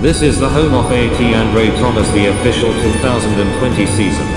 This is the home of AT and Ray Thomas the official 2020 season.